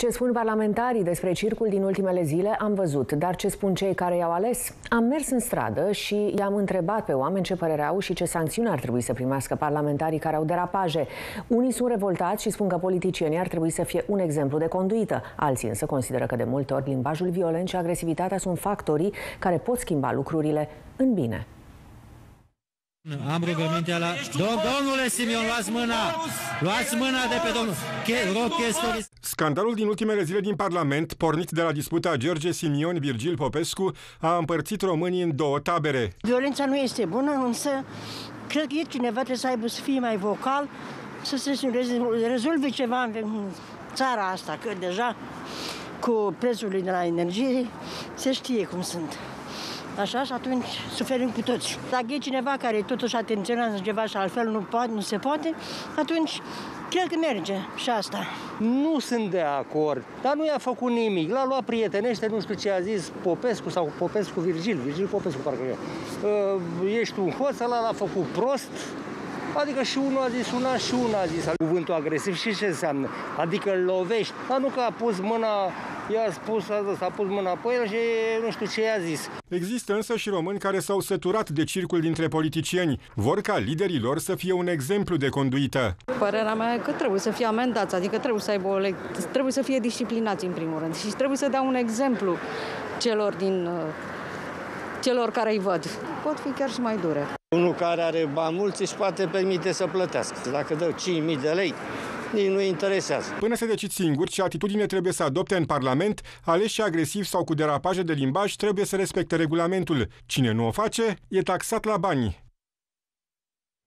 Ce spun parlamentarii despre circul din ultimele zile am văzut, dar ce spun cei care i-au ales? Am mers în stradă și i-am întrebat pe oameni ce părere au și ce sancțiuni ar trebui să primească parlamentarii care au derapaje. Unii sunt revoltați și spun că politicienii ar trebui să fie un exemplu de conduită. Alții însă consideră că de multe ori limbajul violent și agresivitatea sunt factorii care pot schimba lucrurile în bine. Am rugămintea la... Dom domnule Simion, luați mâna! Luați mâna de pe domnul... Che... Scandalul din ultimele zile din Parlament, pornit de la disputa George Simion-Virgil Popescu, a împărțit românii în două tabere. Violența nu este bună, însă cred că cineva trebuie să aibă să fie mai vocal, să se rezolve ceva în țara asta, că deja cu prețurile de la energie se știe cum sunt. Așa și atunci suferim cu toți. Dacă e cineva care totuși atenționează ceva și altfel nu, poate, nu se poate, atunci cred că merge și asta. Nu sunt de acord, dar nu i-a făcut nimic. L-a luat prietenește, nu știu ce a zis Popescu sau Popescu Virgil, Virgil Popescu parcă e. Uh, ești un hoț, ăla l-a făcut prost, Adică și unul a zis una și una a zis cuvântul agresiv și ce înseamnă? Adică îl lovești. Dar nu că a pus mâna, i-a spus, a, a pus mâna pe el și nu știu ce i-a zis. Există însă și români care s-au săturat de circul dintre politicieni. Vor ca liderii lor să fie un exemplu de conduită. Părerea mea e că trebuie să fie amendați, adică trebuie să aibă o trebuie să fie disciplinați în primul rând și trebuie să dea un exemplu celor din celor care îi văd. Pot fi chiar și mai dure. Unul care are bani mulți își poate permite să plătească. Dacă dă 5.000 de lei, nici nu interesează. Până se decid singur ce atitudine trebuie să adopte în Parlament, aleși agresiv sau cu derapaje de limbaj trebuie să respecte regulamentul. Cine nu o face, e taxat la bani.